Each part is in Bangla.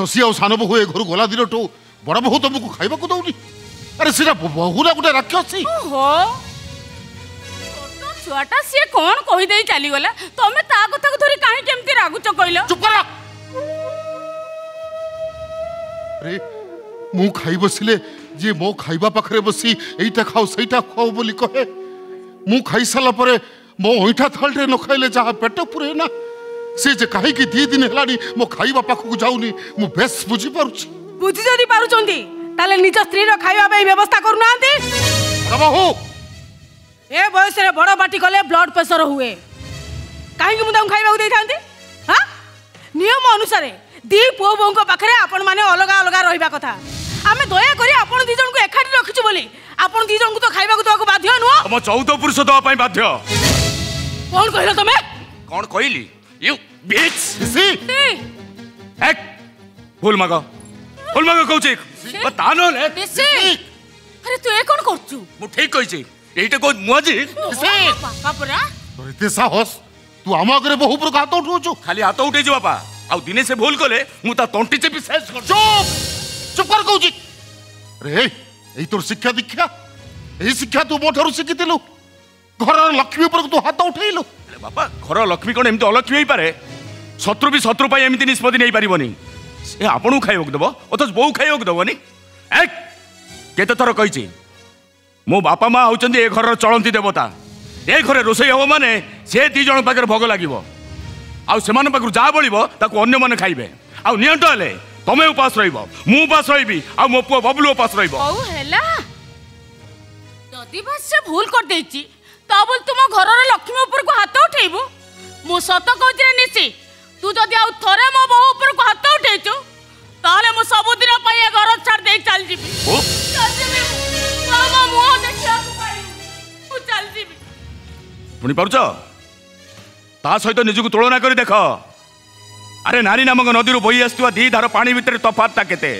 ଶଶି ଆଉ ସାନବୋ ହୁଏ ଘରୁ ଗଲା ଦିନଠୁ ବଡ଼ ବୋହୂ ତମକୁ ଖାଇବାକୁ ଦଉନି ଆରେ ସେଟା ବହୁରା ଗୋଟେ ରାକ୍ଷସ ଛୁଆଟା ସିଏ କଣ କହିଦେଇ ଚାଲିଗଲା ତମେ ତା କଥାକୁ ଧରି କାହିଁ କେମିତି ରାଗୁଛ କହିଲ ମୁଁ ଖାଇ ବସିଲେ ଯିଏ ମୋ ଖାଇବା ପାଖରେ ବସି ଏଇଟା ଖାଉ ସେଇଟା ଖୁଆଉ ବୋଲି କହେ ମୁଁ ଖାଇସାରିଲା ପରେ ମୋ ଅଇଁଠା ଥାଳିରେ ନ ଖାଇଲେ ଯାହା ପେଟ ପୁରେ ସେ ଯେ କାହିଁକି ଦି ଦିନ ହେଲାଣି ମୋ ଖାଇବା ପାଖକୁ ଯାଉନି ମୁଁ ବେଶ ବୁଝିପାରୁଛି ବୁଝି ଯଦି ପାରୁଛନ୍ତି ତାହେଲେ ନିଜ ସ୍ତ୍ରୀର ଖାଇବା ପାଇଁ ବ୍ୟବସ୍ଥା କରୁନାହାନ୍ତି ବାହୁ ଏ ବୟସରେ ବଡ଼ ପାଟି କଲେ ବ୍ଲଡ୍ ପ୍ରେସର ହୁଏ କାହିଁକି ମୁଁ ତାଙ୍କୁ ଖାଇବାକୁ ଦେଇଥାନ୍ତି ହଁ ନିୟମ ଅନୁସାରେ ଦି ପୁଅ ବୋଉଙ୍କ ପାଖରେ ଆପଣମାନେ ଅଲଗା ଅଲଗା ରହିବା କଥା ଆମେ ଦୟାକରି ଆପଣ ଦି ଜଣଙ୍କୁ ଏକାଠି ରଖିଛୁ ବୋଲି ଆପଣ ଦି ଜଣଙ୍କୁ ତ ଖାଇବାକୁ ଦେବାକୁ ବାଧ୍ୟ ନୁହଁ ଆମ ଚଉଦ ପୁରୁଷ ଦେବା ପାଇଁ ବାଧ୍ୟ କ'ଣ କହିଲ ତମେ କ'ଣ କହିଲି You bitch! See? Hey! Hey! ভুল মাগ ভুল মাগ কৌছি তা নহলে আরে তুই এ কোন করছু মু ঠিক কইছি এইটা কই মুজি বাপরা তোর এতে সাহস তুই আমা করে বহু প্রকার হাত উঠাউছু খালি হাত উঠাইছি বাপা আউ দিনে সে ভুল কলে মু তা তন্টি চেপি শেষ কর চুপ চুপ কর কৌছি রে এই তোর শিক্ষা দীক্ষা এই শিক্ষা তু মোঠারু শিখিতিলু ঘরের লক্ষ্মী উপরକୁ তু হাত উঠাইলু ବାପା ଘର ଲକ୍ଷ୍ମୀ କ'ଣ ଏମିତି ଅଲକ୍ଷ୍ମୀ ହେଇପାରେ ଶତ୍ରୁ ବି ଶତ୍ରୁ ପାଇଁ ଏମିତି ନିଷ୍ପତ୍ତି ନେଇପାରିବନି ସେ ଆପଣଙ୍କୁ ଖାଇବାକୁ ଦେବ ଅଥଚ ବୋଉ ଖାଇବାକୁ ଦେବନି ଏ କେତେ ଥର କହିଛି ମୋ ବାପା ମା ହେଉଛନ୍ତି ଏ ଘରର ଚଳନ୍ତି ଦେବତା ଏ ଘରେ ରୋଷେଇ ହେବ ମାନେ ସେ ଦୁଇ ଜଣ ପାଖରେ ଭୋଗ ଲାଗିବ ଆଉ ସେମାନଙ୍କ ପାଖରୁ ଯାହା ବଳିବ ତାକୁ ଅନ୍ୟମାନେ ଖାଇବେ ଆଉ ନିଅଣ୍ଟ ହେଲେ ତମେ ଉପାସ ରହିବ ମୁଁ ଉପାସ ରହିବି ଆଉ ମୋ ପୁଅ ବବୁଲୁ ଉପାସ ରହିବ ହଉ ହେଲା ଯଦି ବା ସେ ଭୁଲ କରିଦେଇଛି তা বলে তুম ঘরের লক্ষ্মী উপরকু হাত উঠেবু মু সত কৌছি নিশি তু যদি আউ থরে মো বউ উপরকু হাত উঠেইছু তাহলে মু সবুদিন পাই ঘর ছাড় দেই চাল যাবি চাল যাবি মো মুহ দেখিବାକୁ চাল যাবি শুনি পারুছ তা সহিত নিজক তুলনা করে দেখ আরে নারী নামক নদীর বই আসুয়া দি ধার পা ভিতরে তফাতটা কেতে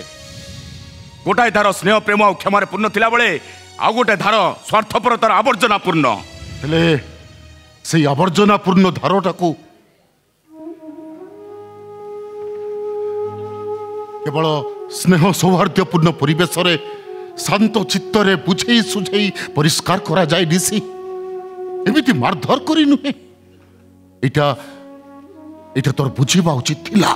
গোটায় ধার স্নেহ প্রেম ও ক্ষমার পূর্ণ লাগে আউ গোটে ধার স্বার্থপরতার আবর্জনা পূর্ণ ହେଲେ ସେଇ ଆବର୍ଜନାପୂର୍ଣ୍ଣ ଧାରଟାକୁ କେବଳ ସ୍ନେହ ସୌହାର୍ଦ୍ଦ୍ୟପୂର୍ଣ୍ଣ ପରିବେଶରେ ଶାନ୍ତ ଚିତ୍ତରେ ବୁଝେଇ ସୁଝେଇ ପରିଷ୍କାର କରାଯାଏ ଡିସି ଏମିତି ମାରଧର କରି ନୁହେଁ ଏଇଟା ଏଇଟା ତୋର ବୁଝିବା ଉଚିତ ଥିଲା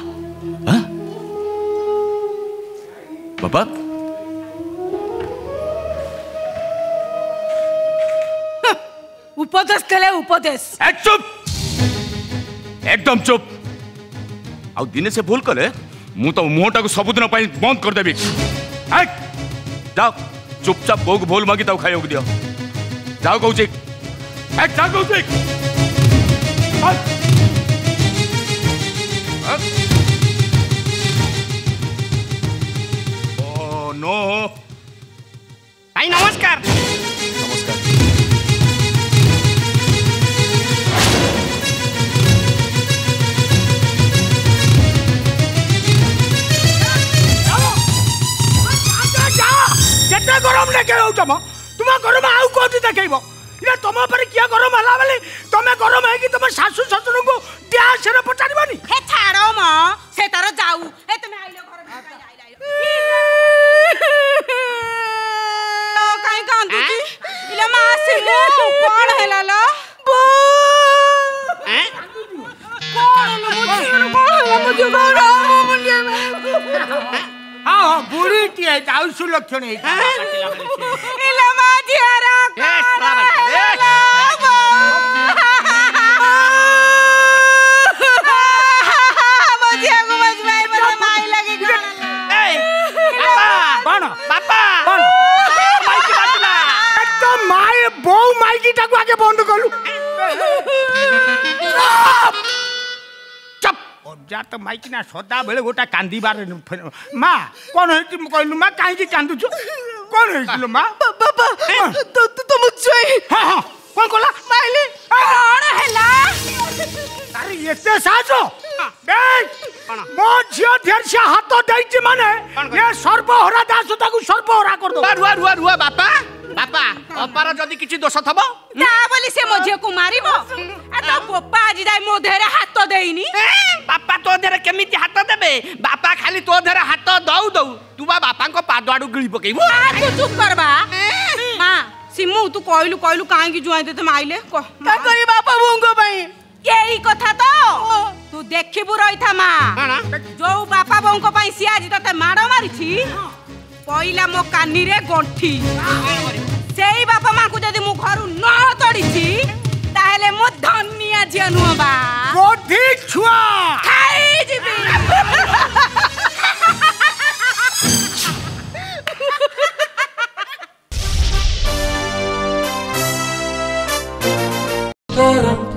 ବାବା উপদেশ দেলে উপদেশ চুপ একদম চুপ আউ দিনে সে ভুল কলে মু তো মুহটাকে সবুদিন পাই বন্ধ করে দেবি যাও চুপচাপ ভোগ ভোল মাগি তাও খাইବାକୁ দিও যাও কৌশিক এক যাও কৌশিক ଦେଖେଇଉଛ ମ ତୁମ ଗରମ ଆଉ କୋଉଠି ଦେଖେଇବ ଇଏ ତମ ଉପରେ କିଏ ଗରମ ହେଲା ବୋଲି ତମେ ଗରମ ହେଇକି ତମ ଶାଶୁ ଶ୍ୱଶୁରଙ୍କୁ ଡ୍ୟାସରେ ପଚାରିବନି ହେ ଛାଡ଼ ମ ସେ ତାର ଯାଉ ଏ ତମେ હા બુરી ટીએ આવશું લક્ષણ એ એલા માજી આરા એ ହାତ ମାଇକିନା ସଦାବେଳେ ଗୋଟା କାନ୍ଦିବାର ମା କ'ଣ ହେଇଛି ମୁଁ କହିଲୁ ମା କାହିଁକି କାନ୍ଦୁଛୁ କ'ଣ ହେଇଥିଲୁ ମା ବାବା ତମ ଜୟ ହଁ ହଁ କ'ଣ କଲା ମାଇଲି କ'ଣ ହେଲା ଆରେ ଏତେ ସାହାଯ୍ୟ ମୋ ଝିଅ ଢେରସିଆ ହାତ ଦେଇଛି ମାନେ ସର୍ବହରା ଦାସ ତାକୁ ସର୍ବହରା କରିଦେବ ରୁଆ ରୁଆ ରୁଆ ବାପା ବାପା ଅପାର ଯଦି କିଛି ଦୋଷ ଥବ ତା ବୋଲି ସେ ମୋ ଝିଅକୁ ମାରିବ ତୋ ବୋପା ଆଜି ଯାଏ ମୋ ଦେହରେ ହାତ ଦେଇନି ବାପା ତୋ ଦେହରେ କେମିତି ହାତ ଦେବେ ବାପା ଖାଲି ତୋ ଦେହରେ ହାତ ଦଉ ଦଉ ତୁ ବା ବାପାଙ୍କ ପାଦ ଆଡୁ ଗିଳି ପକେଇବୁ ତୁ ଚୁପ୍ କରବା ମା ସିମୁ ତୁ କହିଲୁ କହିଲୁ କାହିଁକି ଜୁଆଇଁ ତତେ ମାଇଲେ କଣ କରି ବାପା ବୋଉଙ୍କ ପାଇଁ ଏଇ କଥା ତ ତୁ ଦେଖିବୁ ରହିଥା ମା ଯୋଉ ବାପା ବୋଉଙ୍କ ପାଇଁ ସିଏ ଆଜି ତତେ ମାଡ଼ ମାରିଛି পইলা মো কানিরে গণ্ঠি সেই বাপা মাকে যদি মু ঘরু ন তড়িছি তাহলে মো ধনিয়া ঝিও নুহ বা গধি ছুয়া খাই জিবি da